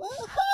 Woohoo!